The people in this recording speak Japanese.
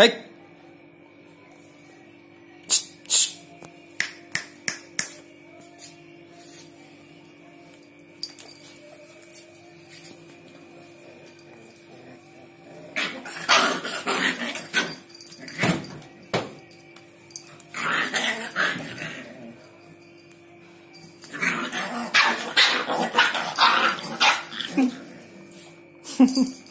はい。フフ。